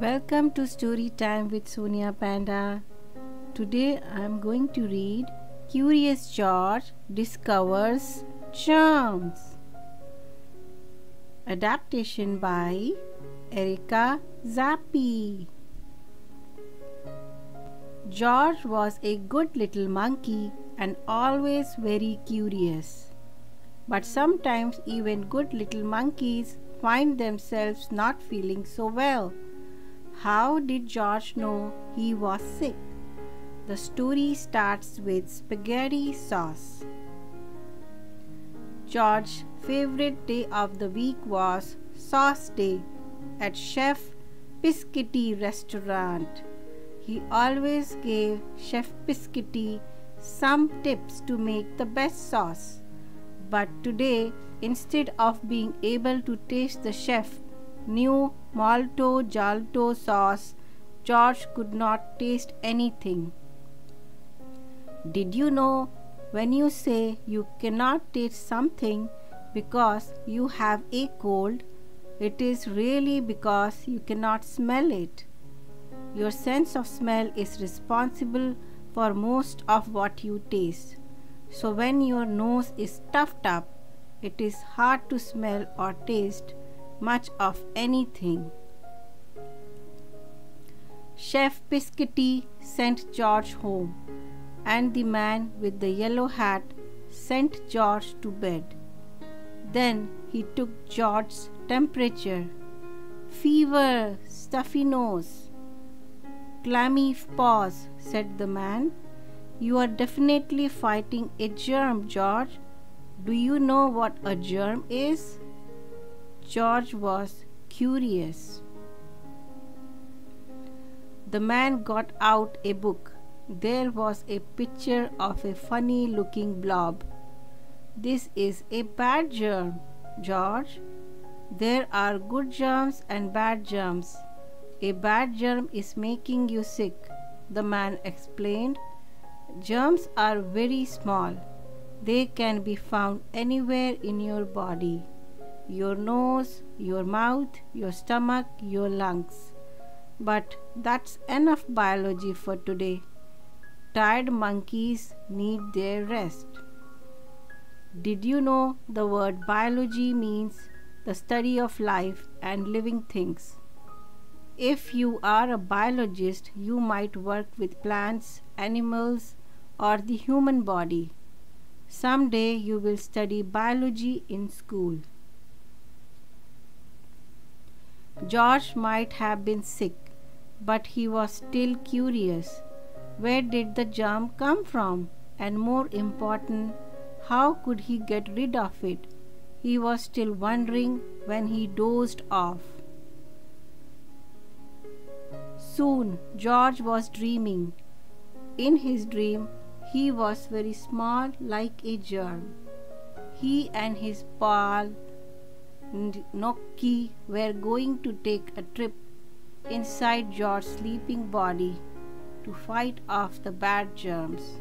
Welcome to Story Time with Sonia Panda. Today I am going to read Curious George Discovers Germs. Adaptation by Erica Zappy. George was a good little monkey and always very curious. But sometimes even good little monkeys find themselves not feeling so well. How did George know he was sick? The story starts with spaghetti sauce. George's favorite day of the week was sauce day at Chef Pisghetti restaurant. He always gave Chef Pisghetti some tips to make the best sauce. But today, instead of being able to taste the chef new Malto Jalto sauce, George could not taste anything. Did you know when you say you cannot taste something because you have a cold, it is really because you cannot smell it. Your sense of smell is responsible for most of what you taste. So, when your nose is stuffed up, it is hard to smell or taste much of anything. Chef Pisghetti sent George home, and the man with the yellow hat sent George to bed. Then he took George's temperature fever, stuffy nose Clammy paws, said the man. You are definitely fighting a germ, George. Do you know what a germ is? George was curious. The man got out a book. There was a picture of a funny looking blob. This is a bad germ, George. There are good germs and bad germs. A bad germ is making you sick, the man explained. Germs are very small. They can be found anywhere in your body your nose, your mouth, your stomach, your lungs. But that's enough biology for today. Tired monkeys need their rest. Did you know the word biology means the study of life and living things? If you are a biologist, you might work with plants, animals, or the human body. Someday you will study biology in school. George might have been sick, but he was still curious. Where did the germ come from? And more important, how could he get rid of it? He was still wondering when he dozed off. Soon George was dreaming. In his dream, he was very small like a germ. He and his pal Gnocchi were going to take a trip inside George's sleeping body to fight off the bad germs.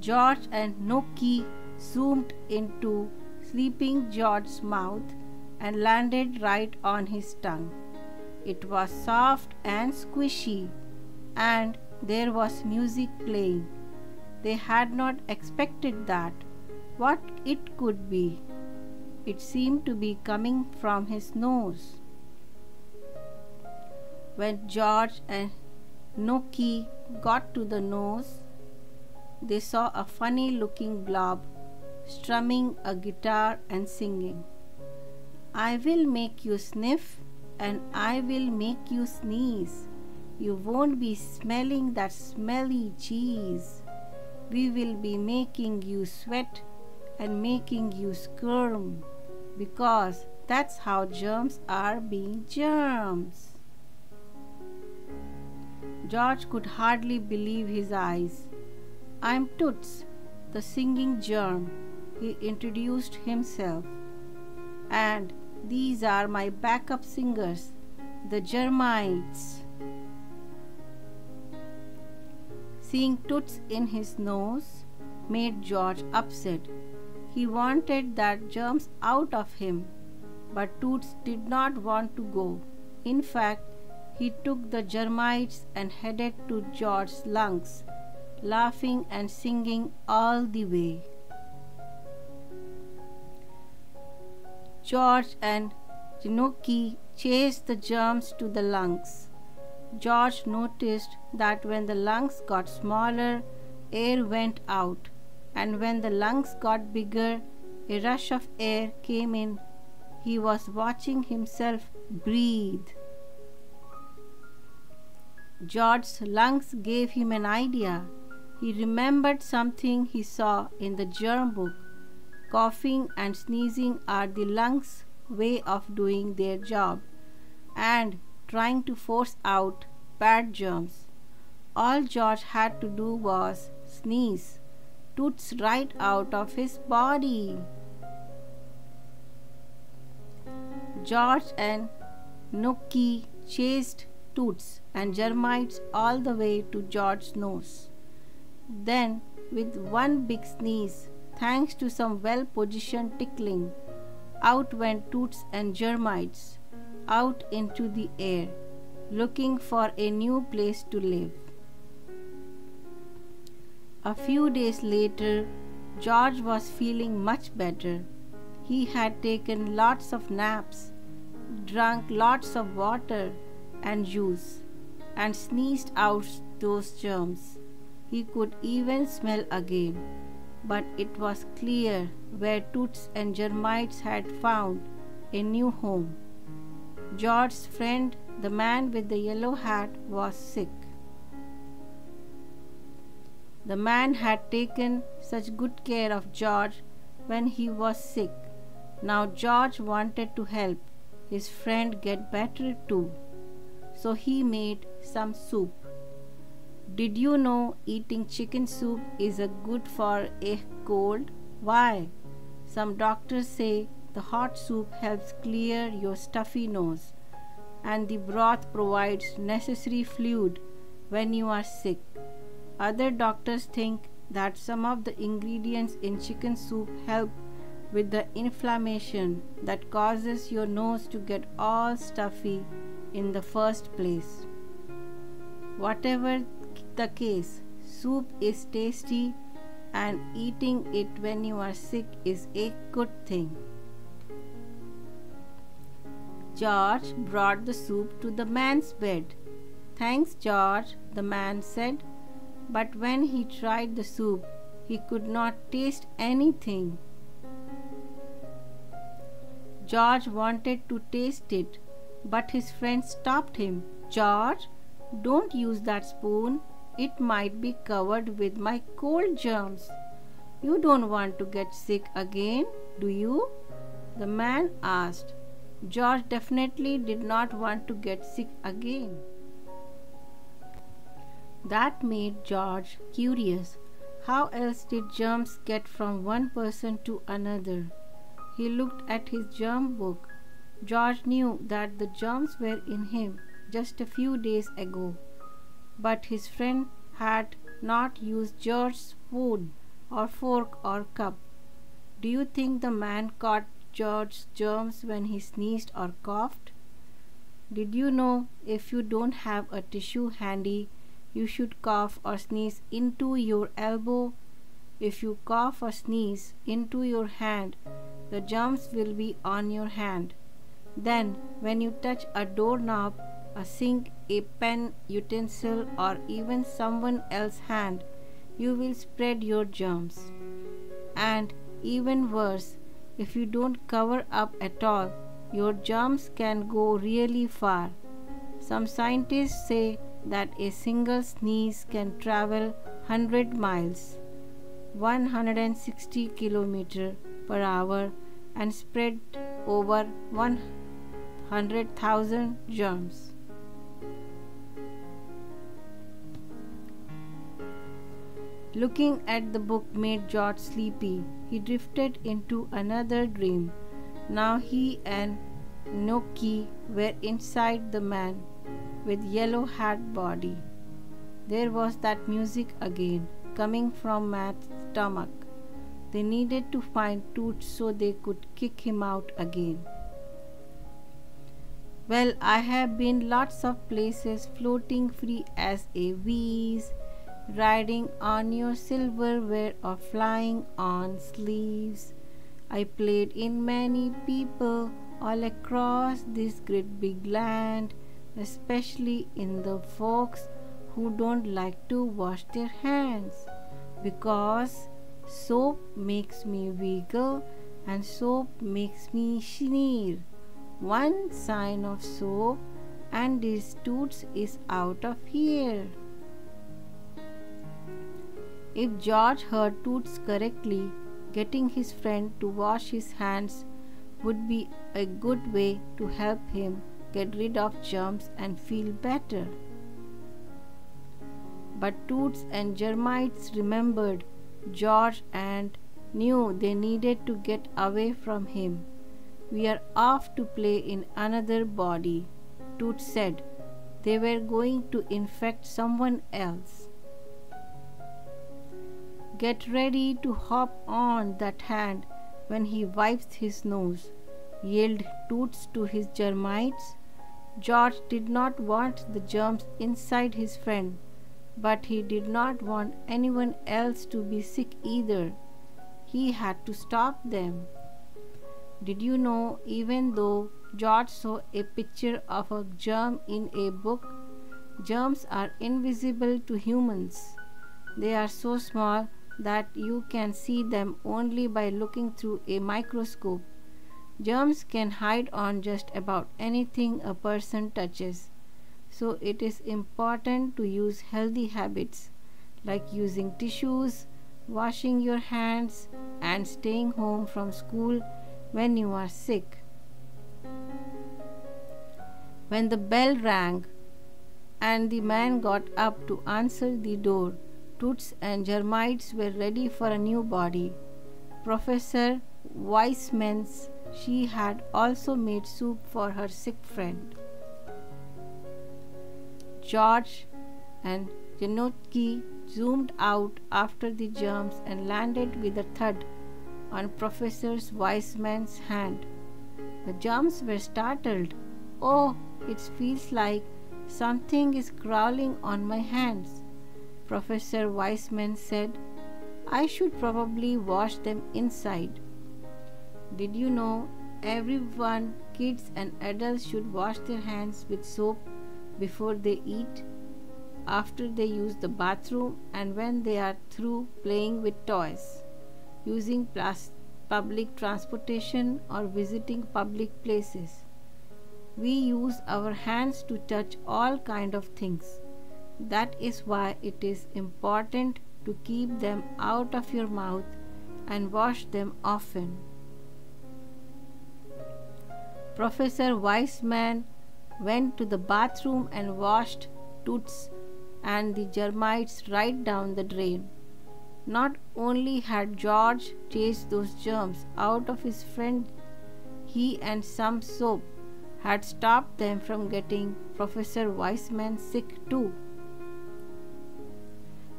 George and Gnocchi zoomed into sleeping George's mouth and landed right on his tongue. It was soft and squishy, and there was music playing. They had not expected that. What it could be? It seemed to be coming from his nose. When George and Gnocchi got to the nose, they saw a funny looking blob strumming a guitar and singing. I will make you sniff and I will make you sneeze. You won't be smelling that smelly cheese. We will be making you sweat and making you squirm because that's how germs are being germs. George could hardly believe his eyes. I'm Toots, the singing germ, he introduced himself. And these are my backup singers, the Germites. Seeing Toots in his nose made George upset. He wanted that germs out of him, but Toots did not want to go. In fact, he took the germites and headed to George's lungs, laughing and singing all the way. George and Gnocchi chased the germs to the lungs. George noticed that when the lungs got smaller, air went out, and when the lungs got bigger, a rush of air came in. He was watching himself breathe. George's lungs gave him an idea. He remembered something he saw in the germ book. Coughing and sneezing are the lungs' way of doing their job and trying to force out bad germs. All George had to do was sneeze, toots right out of his body. George and Gnocchi chased toots and germites all the way to George's nose. Then, with one big sneeze, thanks to some well positioned tickling, out went toots and germites out into the air, looking for a new place to live. A few days later, George was feeling much better. He had taken lots of naps, drunk lots of water and juice, and sneezed out those germs. He could even smell again, but it was clear where Toots and Germites had found a new home. George's friend, the man with the yellow hat, was sick. The man had taken such good care of George when he was sick. Now George wanted to help his friend get better too. So he made some soup. Did you know eating chicken soup is a good for a cold? Why? Some doctors say the hot soup helps clear your stuffy nose and the broth provides necessary fluid when you are sick. Other doctors think that some of the ingredients in chicken soup help with the inflammation that causes your nose to get all stuffy in the first place. Whatever the case, soup is tasty and eating it when you are sick is a good thing. George brought the soup to the man's bed. Thanks, George, the man said. But when he tried the soup, he could not taste anything. George wanted to taste it, but his friend stopped him. George, don't use that spoon. It might be covered with my cold germs. You don't want to get sick again, do you? The man asked. George definitely did not want to get sick again. That made George curious. How else did germs get from one person to another? He looked at his germ book. George knew that the germs were in him just a few days ago, but his friend had not used George's spoon or fork or cup. Do you think the man caught George's germs when he sneezed or coughed? Did you know if you don't have a tissue handy, you should cough or sneeze into your elbow. If you cough or sneeze into your hand, the germs will be on your hand. Then, when you touch a doorknob, a sink, a pen, utensil, or even someone else's hand, you will spread your germs. And even worse, if you don't cover up at all, your germs can go really far. Some scientists say that a single sneeze can travel 100 miles 160 km per hour and spread over 100,000 germs. Looking at the book made George sleepy. He drifted into another dream. Now he and Gnocchi were inside the man with yellow hat body. There was that music again, coming from Matt's stomach. They needed to find Toots so they could kick him out again. Well, I have been lots of places floating free as a wheeze, riding on your silverware or flying on sleeves. I played in many people all across this great big land, especially in the folks who don't like to wash their hands because soap makes me wiggle and soap makes me sneer. One sign of soap and this toots is out of here. If George heard Toots correctly, getting his friend to wash his hands would be a good way to help him get rid of germs and feel better. But Toots and Germites remembered George and knew they needed to get away from him. We are off to play in another body, Toots said. They were going to infect someone else. Get ready to hop on that hand when he wipes his nose, yelled Toots to his germites. George did not want the germs inside his friend, but he did not want anyone else to be sick either. He had to stop them. Did you know, even though George saw a picture of a germ in a book, germs are invisible to humans? They are so small that you can see them only by looking through a microscope. Germs can hide on just about anything a person touches. So it is important to use healthy habits like using tissues, washing your hands, and staying home from school when you are sick. When the bell rang and the man got up to answer the door, Toots and Germites were ready for a new body. Professor Wiseman's she had also made soup for her sick friend. George and Janotki zoomed out after the germs and landed with a thud on Professor Wiseman's hand. The germs were startled. Oh, it feels like something is crawling on my hands. Professor Wiseman said, I should probably wash them inside. Did you know everyone, kids and adults, should wash their hands with soap before they eat, after they use the bathroom, and when they are through playing with toys, using plus public transportation, or visiting public places? We use our hands to touch all kind of things that is why it is important to keep them out of your mouth and wash them often. Professor Wiseman went to the bathroom and washed Toots and the germites right down the drain. Not only had George chased those germs out of his friend, he and some soap had stopped them from getting Professor Wiseman sick too.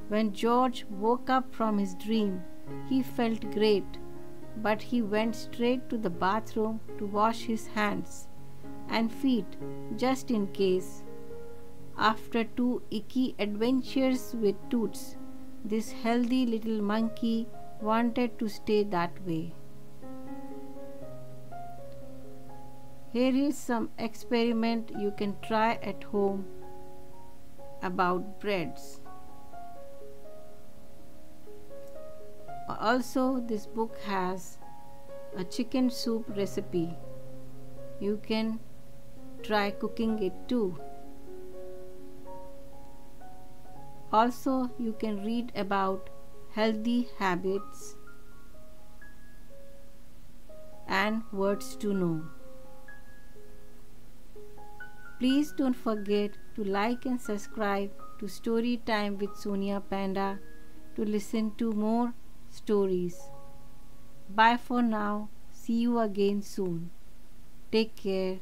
When George woke up from his dream, he felt great, but he went straight to the bathroom to wash his hands and feet just in case. After two icky adventures with Toots, this healthy little monkey wanted to stay that way. Here is some experiment you can try at home about breads. Also this book has a chicken soup recipe. You can try cooking it too. Also you can read about healthy habits and words to know. Please don't forget to like and subscribe to story time with sonia panda to listen to more stories. Bye for now. See you again soon. Take care.